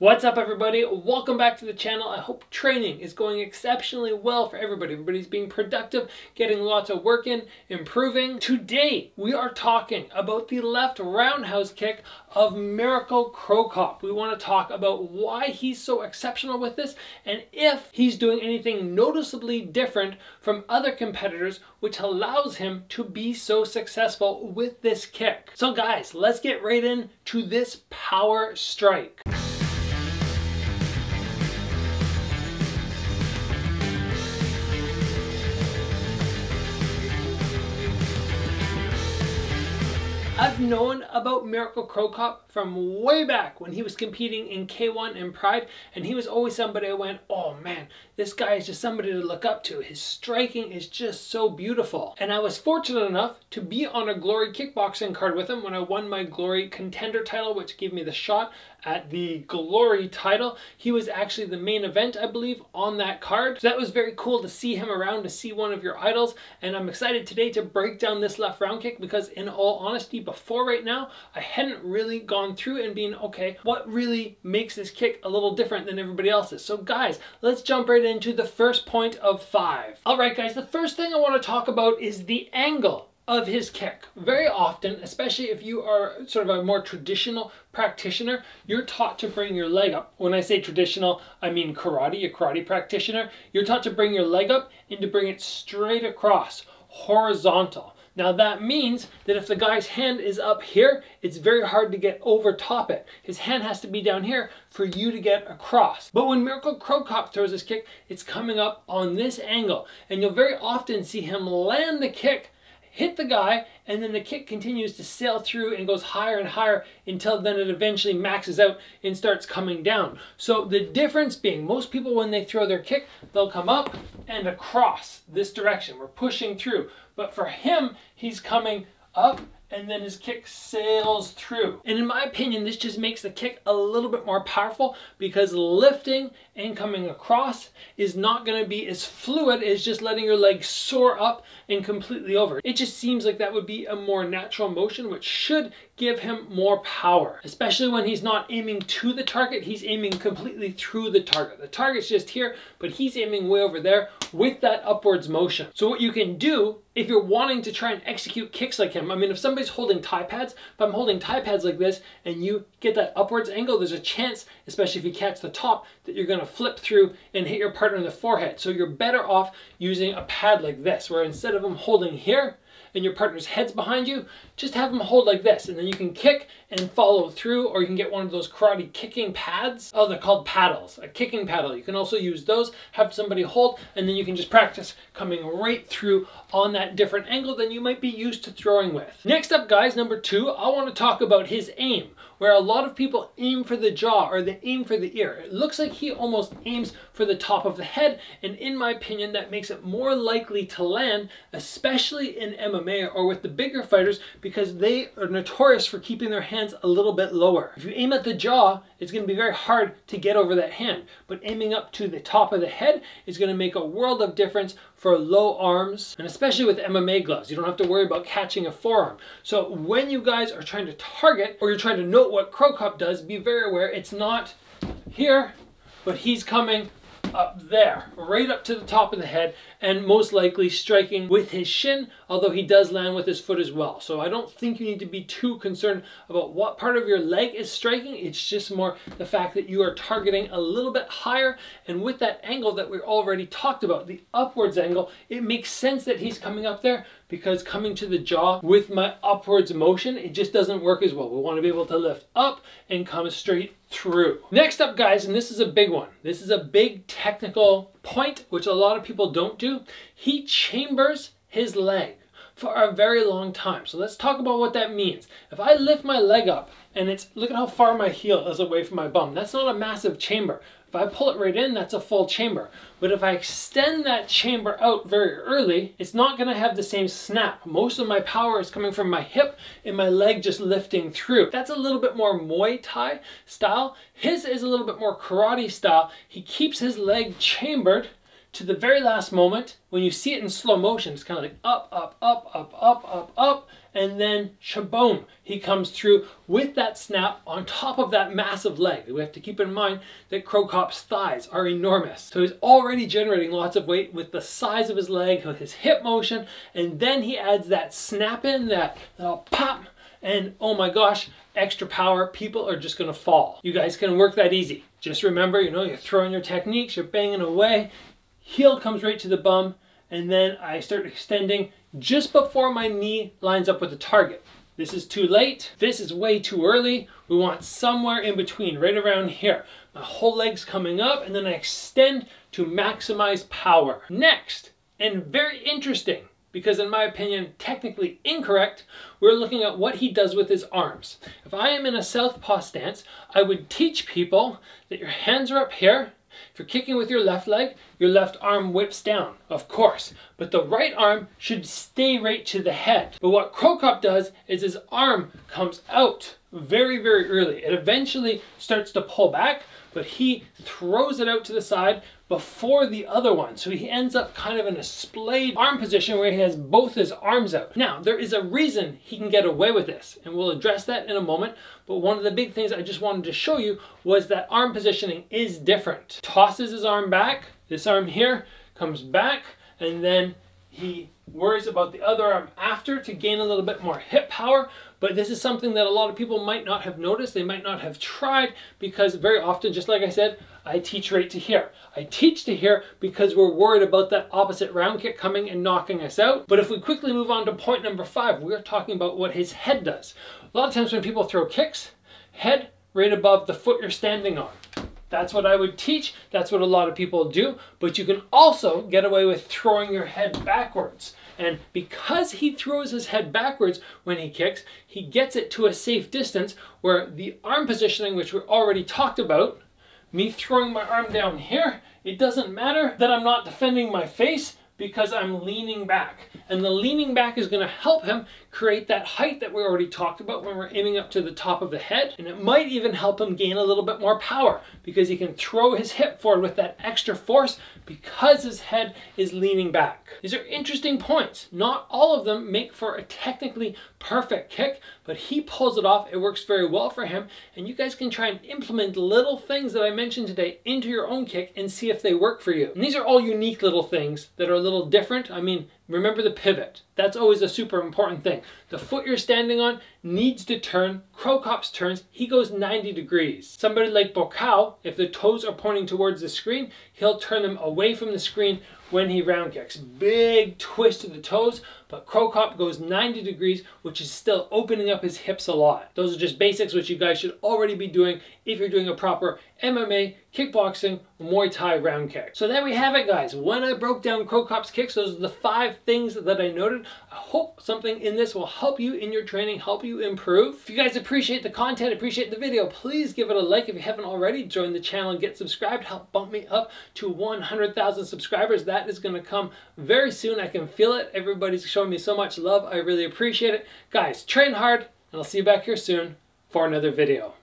What's up everybody? Welcome back to the channel. I hope training is going exceptionally well for everybody. Everybody's being productive, getting lots of work in, improving. Today we are talking about the left roundhouse kick of Mirko Cro Cop. We want to talk about why he's so exceptional with this and if he's doing anything noticeably different from other competitors which allows him to be so successful with this kick. So guys, let's get right into this power strike. Known about Mirko Cro Cop from way back when he was competing in K1 and Pride, and he was always somebody I went, oh man, this guy is just somebody to look up to. His striking is just so beautiful. And I was fortunate enough to be on a Glory kickboxing card with him when I won my Glory contender title, which gave me the shot at the Glory title. He was actually the main event, I believe, on that card. So that was very cool to see him around, to see one of your idols. And I'm excited today to break down this left round kick because in all honesty, before right now, I hadn't really gone through and been, okay, what really makes this kick a little different than everybody else's? So guys, let's jump right into the first point of five. All right, guys, the first thing I want to talk about is the angle of his kick. Very often, especially if you are sort of a more traditional practitioner, you're taught to bring your leg up. When I say traditional, I mean karate, a karate practitioner. You're taught to bring your leg up and to bring it straight across, horizontal. Now that means that if the guy's hand is up here, it's very hard to get over top it. His hand has to be down here for you to get across. But when Mirko Cro Cop throws his kick, it's coming up on this angle. And you'll very often see him land the kick hit the guy, and then the kick continues to sail through and goes higher and higher until then it eventually maxes out and starts coming down. So the difference being, most people when they throw their kick, they'll come up and across this direction. We're pushing through. But for him, he's coming up and then his kick sails through. And in my opinion, this just makes the kick a little bit more powerful because lifting and coming across is not gonna be as fluid as just letting your leg soar up and completely over. It just seems like that would be a more natural motion, which should give him more power, especially when he's not aiming to the target, he's aiming completely through the target. The target's just here, but he's aiming way over there with that upwards motion. So what you can do if you're wanting to try and execute kicks like him, I mean, if somebody's holding Thai pads, if I'm holding Thai pads like this and you get that upwards angle, there's a chance, especially if you catch the top, that you're gonna flip through and hit your partner in the forehead. So you're better off using a pad like this, where instead of them holding here, and your partner's head's behind you, just have them hold like this and then you can kick and follow through or you can get one of those karate kicking pads. Oh, they're called paddles, a kicking paddle. You can also use those, have somebody hold and then you can just practice coming right through on that different angle than you might be used to throwing with. Next up guys, number two, I want to talk about his aim where a lot of people aim for the jaw or they aim for the ear. It looks like he almost aims for the top of the head, and in my opinion, that makes it more likely to land, especially in MMA or with the bigger fighters, because they are notorious for keeping their hands a little bit lower. If you aim at the jaw, it's going to be very hard to get over that hand, but aiming up to the top of the head is going to make a world of difference for low arms, and especially with MMA gloves. You don't have to worry about catching a forearm. So when you guys are trying to target, or you're trying to note what Cro Cop does, be very aware it's not here, but he's coming up there, right up to the top of the head, and most likely striking with his shin, although he does land with his foot as well. So I don't think you need to be too concerned about what part of your leg is striking. It's just more the fact that you are targeting a little bit higher, and with that angle that we already talked about, the upwards angle, it makes sense that he's coming up there because coming to the jaw with my upwards motion, it just doesn't work as well. We want to be able to lift up and come straight through. Next up, guys, and this is a big one. This is a big technical point, which a lot of people don't do. He chambers his leg for a very long time. So let's talk about what that means. If I lift my leg up and it's, look at how far my heel is away from my bum. That's not a massive chamber. If I pull it right in, that's a full chamber. But if I extend that chamber out very early, it's not gonna have the same snap. Most of my power is coming from my hip and my leg just lifting through. That's a little bit more Muay Thai style. His is a little bit more karate style. He keeps his leg chambered to the very last moment. When you see it in slow motion, it's kind of like up, up, up, up, up, up, up, and then shaboom, he comes through with that snap on top of that massive leg. We have to keep in mind that Cro Cop's thighs are enormous. So he's already generating lots of weight with the size of his leg, with his hip motion, and then he adds that snap in, that little pop, and oh my gosh, extra power, people are just gonna fall. You guys can work that easy. Just remember, you know, you're throwing your techniques, you're banging away, heel comes right to the bum, and then I start extending just before my knee lines up with the target. This is too late. This is way too early. We want somewhere in between, right around here. My whole leg's coming up and then I extend to maximize power. Next, and very interesting, because in my opinion, technically incorrect, we're looking at what he does with his arms. If I am in a southpaw stance, I would teach people that your hands are up here, if you're kicking with your left leg, your left arm whips down, of course, but the right arm should stay right to the head. But what Cro Cop does is his arm comes out very, very early. It eventually starts to pull back, but he throws it out to the side before the other one. So he ends up kind of in a splayed arm position where he has both his arms out. Now, there is a reason he can get away with this, and we'll address that in a moment. But one of the big things I just wanted to show you was that arm positioning is different. Tosses his arm back, this arm here comes back, and then he worries about the other arm after to gain a little bit more hip power, but this is something that a lot of people might not have noticed, they might not have tried, because very often, just like I said, I teach right to here. I teach to here because we're worried about that opposite round kick coming and knocking us out. But if we quickly move on to point number five, we're talking about what his head does. A lot of times when people throw kicks, head right above the foot you're standing on. That's what I would teach. That's what a lot of people do. But you can also get away with throwing your head backwards. And because he throws his head backwards when he kicks, he gets it to a safe distance where the arm positioning, which we already talked about, me throwing my arm down here, it doesn't matter that I'm not defending my face because I'm leaning back. And the leaning back is going to help him create that height that we already talked about when we're aiming up to the top of the head. And it might even help him gain a little bit more power because he can throw his hip forward with that extra force because his head is leaning back. These are interesting points. Not all of them make for a technically perfect kick, but he pulls it off. It works very well for him. And you guys can try and implement little things that I mentioned today into your own kick and see if they work for you. And these are all unique little things that are a little different. I mean, remember the pivot. That's always a super important thing. The foot you're standing on needs to turn. Cro Cop's turns, he goes 90 degrees. Somebody like Buakaw, if the toes are pointing towards the screen, he'll turn them away from the screen when he round kicks. Big twist to the toes, but Cro Cop goes 90 degrees, which is still opening up his hips a lot. Those are just basics which you guys should already be doing if you're doing a proper MMA, kickboxing, Muay Thai round kick. So there we have it guys. When I broke down Cro Cop's kicks, those are the five things that I noted. I hope something in this will help you in your training, help you improve. If you guys appreciate the content, appreciate the video, please give it a like if you haven't already. Join the channel and get subscribed. Help bump me up to 100,000 subscribers. That is going to come very soon. I can feel it. Everybody's showing me so much love. I really appreciate it. Guys, train hard, and I'll see you back here soon for another video.